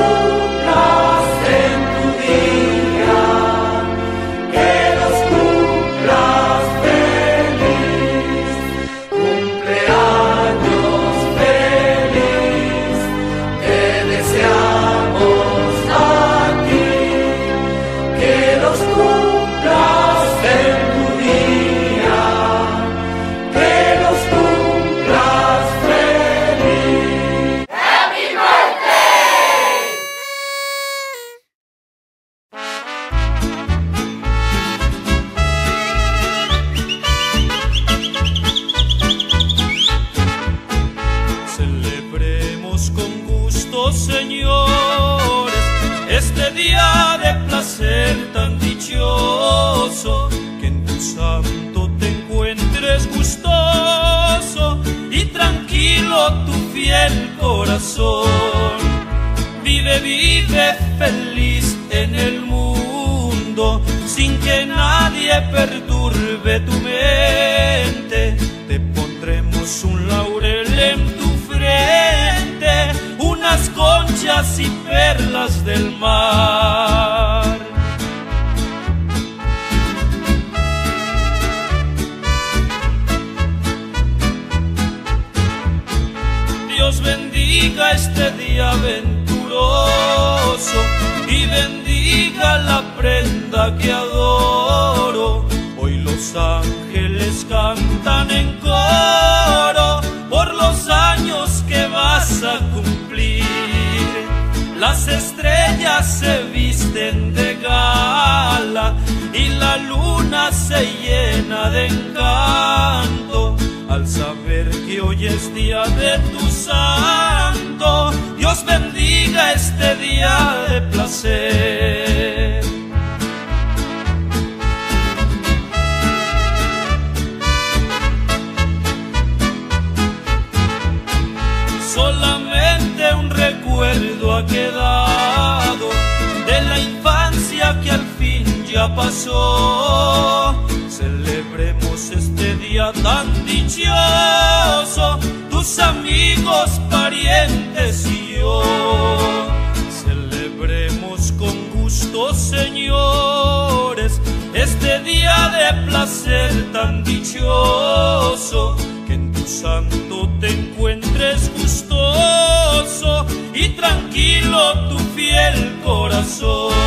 啊。este día de placer tan dichoso, que en tu santo te encuentres gustoso y tranquilo tu fiel corazón. Vive, vive feliz en el mundo, sin que nadie perturbe tu mente, te pondremos un laurel y perlas del mar. Dios bendiga este día venturoso y bendiga la prenda que adoro. Hoy los ángeles cantan en coro por los años que vas a cumplir. Las estrellas se visten de gala y la luna se llena de encanto al saber que hoy es día de tu santo. Dios bendiga este día de placer. Ha quedado de la infancia que al fin ya pasó. Celebremos este día tan dichoso, tus amigos, parientes y yo. Celebremos con gusto, señores, este día de placer tan dichoso. Que en tu santo te encuentres gustoso tranquilo tu fiel corazón.